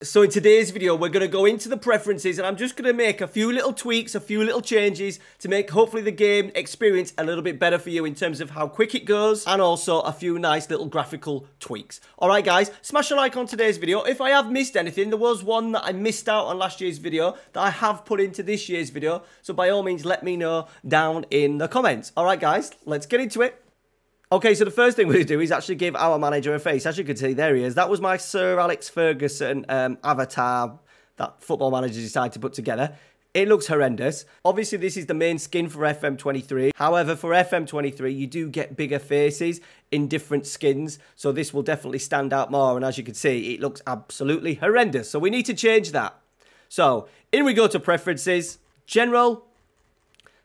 So in today's video, we're going to go into the preferences and I'm just going to make a few little tweaks, a few little changes to make hopefully the game experience a little bit better for you in terms of how quick it goes and also a few nice little graphical tweaks. Alright guys, smash a like on today's video. If I have missed anything, there was one that I missed out on last year's video that I have put into this year's video. So by all means, let me know down in the comments. Alright guys, let's get into it. Okay, so the first thing we do is actually give our manager a face. As you can see, there he is. That was my Sir Alex Ferguson um, avatar that football manager decided to put together. It looks horrendous. Obviously, this is the main skin for FM23. However, for FM23, you do get bigger faces in different skins. So this will definitely stand out more. And as you can see, it looks absolutely horrendous. So we need to change that. So in we go to preferences, general,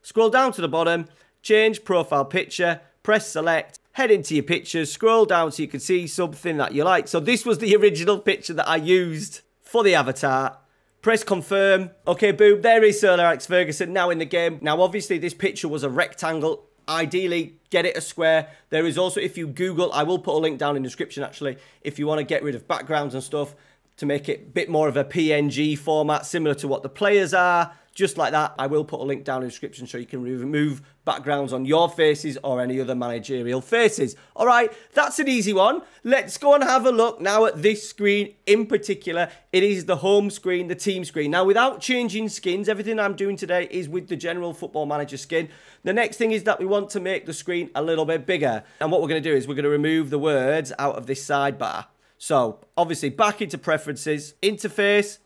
scroll down to the bottom, change profile picture, press select, head into your pictures, scroll down so you can see something that you like. So this was the original picture that I used for the avatar. Press confirm. Okay, boom, there is Sir Alex Ferguson now in the game. Now, obviously, this picture was a rectangle. Ideally, get it a square. There is also, if you Google, I will put a link down in the description, actually, if you want to get rid of backgrounds and stuff to make it a bit more of a PNG format, similar to what the players are. Just like that, I will put a link down in the description so you can remove backgrounds on your faces or any other managerial faces. All right, that's an easy one. Let's go and have a look now at this screen in particular. It is the home screen, the team screen. Now, without changing skins, everything I'm doing today is with the general football manager skin. The next thing is that we want to make the screen a little bit bigger. And what we're going to do is we're going to remove the words out of this sidebar. So, obviously, back into preferences, interface,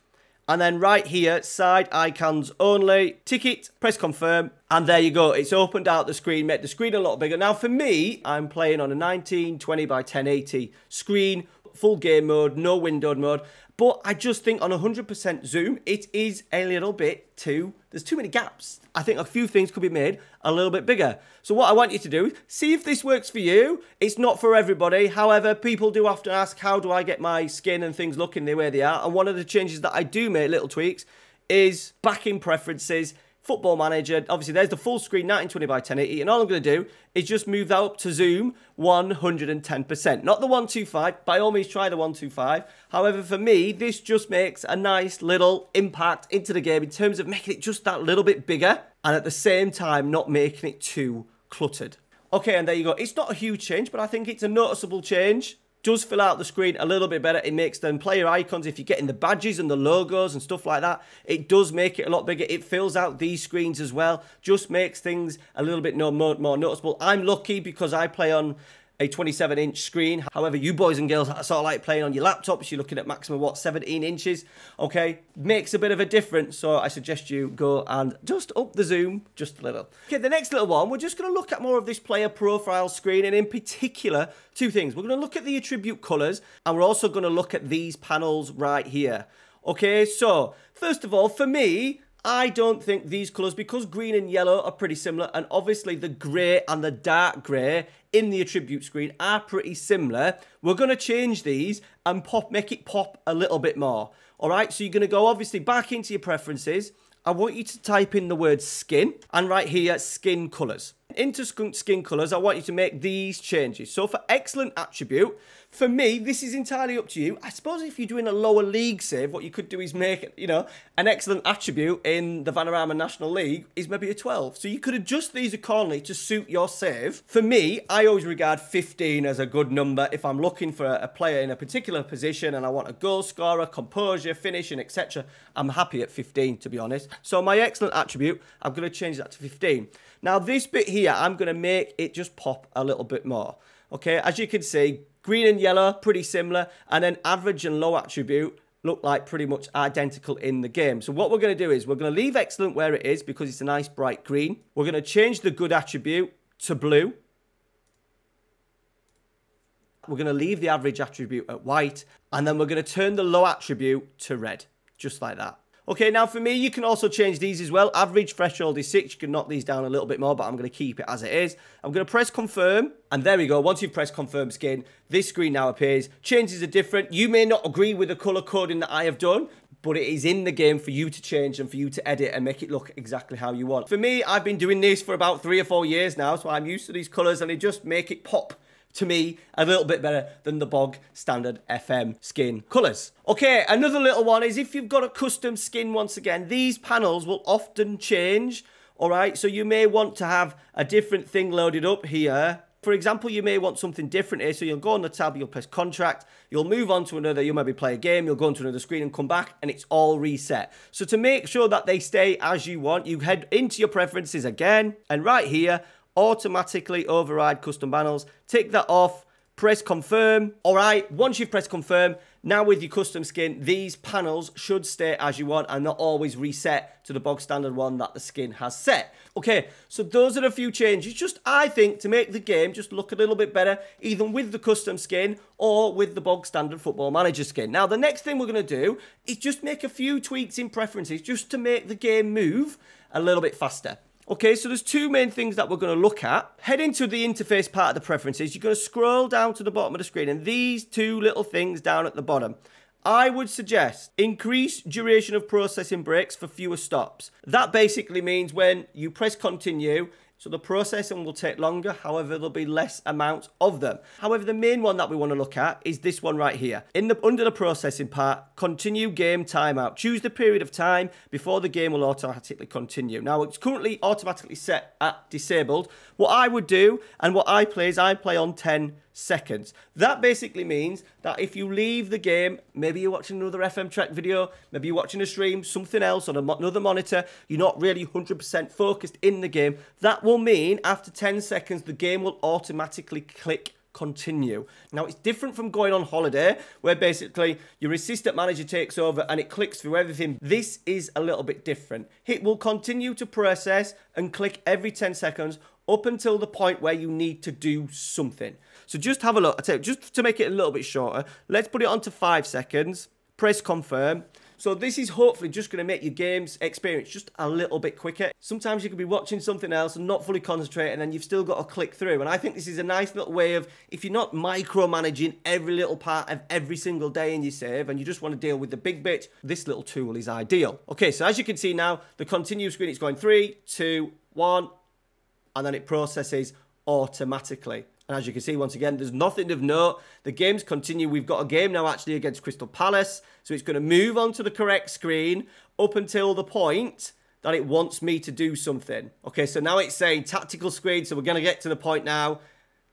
and then right here, side icons only, ticket, press confirm, and there you go. It's opened out the screen, made the screen a lot bigger. Now for me, I'm playing on a 1920 by 1080 screen, full game mode, no windowed mode. But I just think on 100% zoom, it is a little bit too, there's too many gaps. I think a few things could be made a little bit bigger. So what I want you to do, see if this works for you. It's not for everybody. However, people do often ask, how do I get my skin and things looking the way they are? And one of the changes that I do make, little tweaks, is back in preferences Football Manager. Obviously, there's the full screen 1920 by 1080, and all I'm going to do is just move that up to zoom 110%. Not the 125. By all means, try the 125. However, for me, this just makes a nice little impact into the game in terms of making it just that little bit bigger, and at the same time, not making it too cluttered. Okay, and there you go. It's not a huge change, but I think it's a noticeable change does fill out the screen a little bit better. It makes them player icons, if you're getting the badges and the logos and stuff like that, it does make it a lot bigger. It fills out these screens as well, just makes things a little bit more, more noticeable. I'm lucky because I play on a 27 inch screen. However, you boys and girls sort of like playing on your laptops, you're looking at maximum, what, 17 inches, okay? Makes a bit of a difference, so I suggest you go and just up the zoom just a little. Okay, the next little one, we're just gonna look at more of this player profile screen, and in particular, two things. We're gonna look at the attribute colors, and we're also gonna look at these panels right here. Okay, so, first of all, for me, I don't think these colours, because green and yellow are pretty similar, and obviously the grey and the dark grey in the attribute screen are pretty similar. We're going to change these and pop, make it pop a little bit more. All right, so you're going to go obviously back into your preferences. I want you to type in the word skin, and right here, skin colours into skin colors, I want you to make these changes. So for excellent attribute, for me, this is entirely up to you. I suppose if you're doing a lower league save, what you could do is make, you know, an excellent attribute in the Vanarama National League is maybe a 12. So you could adjust these accordingly to suit your save. For me, I always regard 15 as a good number if I'm looking for a player in a particular position and I want a goal scorer, composure, finishing, etc. I'm happy at 15, to be honest. So my excellent attribute, I'm going to change that to 15. Now this bit here, I'm going to make it just pop a little bit more. Okay, as you can see, green and yellow, pretty similar. And then average and low attribute look like pretty much identical in the game. So what we're going to do is we're going to leave excellent where it is because it's a nice bright green. We're going to change the good attribute to blue. We're going to leave the average attribute at white. And then we're going to turn the low attribute to red. Just like that. Okay, now for me, you can also change these as well. Average threshold is 6. You can knock these down a little bit more, but I'm going to keep it as it is. I'm going to press confirm, and there we go. Once you've pressed confirm skin, this screen now appears. Changes are different. You may not agree with the color coding that I have done, but it is in the game for you to change and for you to edit and make it look exactly how you want. For me, I've been doing this for about three or four years now, so I'm used to these colors, and they just make it pop to me, a little bit better than the bog standard FM skin colours. Okay, another little one is if you've got a custom skin, once again, these panels will often change. All right, so you may want to have a different thing loaded up here for example, you may want something different here. So you'll go on the tab, you'll press contract, you'll move on to another, you'll maybe play a game, you'll go onto another screen and come back and it's all reset. So to make sure that they stay as you want, you head into your preferences again and right here, automatically override custom panels, take that off, press confirm. All right, once you've pressed confirm, now with your custom skin, these panels should stay as you want and not always reset to the bog standard one that the skin has set. Okay, so those are a few changes, just I think, to make the game just look a little bit better, either with the custom skin or with the bog standard football manager skin. Now, the next thing we're going to do is just make a few tweaks in preferences just to make the game move a little bit faster. Okay, so there's two main things that we're going to look at. Head into the interface part of the preferences. You're going to scroll down to the bottom of the screen and these two little things down at the bottom. I would suggest increase duration of processing breaks for fewer stops. That basically means when you press continue, so the processing will take longer, however, there'll be less amounts of them. However, the main one that we want to look at is this one right here. In the Under the processing part, continue game timeout. Choose the period of time before the game will automatically continue. Now, it's currently automatically set at disabled. What I would do, and what I play is I play on 10 seconds. That basically means that if you leave the game, maybe you're watching another FM Treq video, maybe you're watching a stream, something else on another monitor, you're not really 100% focused in the game, that will mean after 10 seconds, the game will automatically click continue. Now, it's different from going on holiday, where basically your assistant manager takes over and it clicks through everything. This is a little bit different. It will continue to process and click every 10 seconds up until the point where you need to do something. So just have a look. I tell you, just to make it a little bit shorter, let's put it on to five seconds. Press confirm. So this is hopefully just going to make your game's experience just a little bit quicker. Sometimes you could be watching something else and not fully concentrating and then you've still got to click through. And I think this is a nice little way of, if you're not micromanaging every little part of every single day in your save and you just want to deal with the big bit, this little tool is ideal. Okay, so as you can see now, the continue screen is going three, two, one, and then it processes automatically. And as you can see, once again, there's nothing of note. The games continue. We've got a game now actually against Crystal Palace. So it's going to move on to the correct screen up until the point that it wants me to do something. Okay, so now it's saying tactical screen. So we're going to get to the point now.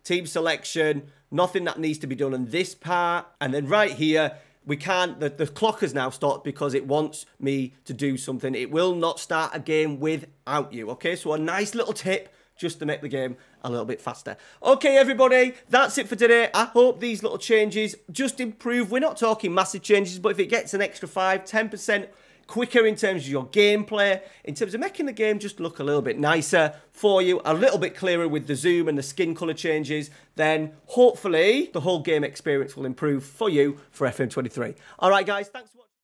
Team selection. Nothing that needs to be done on this part. And then right here, we can't, the, the clock has now stopped because it wants me to do something. It will not start a game without you. Okay, so a nice little tip just to make the game a little bit faster. Okay, everybody, that's it for today. I hope these little changes just improve. We're not talking massive changes, but if it gets an extra 5, 10% quicker in terms of your gameplay, in terms of making the game just look a little bit nicer for you, a little bit clearer with the zoom and the skin colour changes, then hopefully the whole game experience will improve for you for FM23. All right, guys, thanks for